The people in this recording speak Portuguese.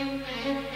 Música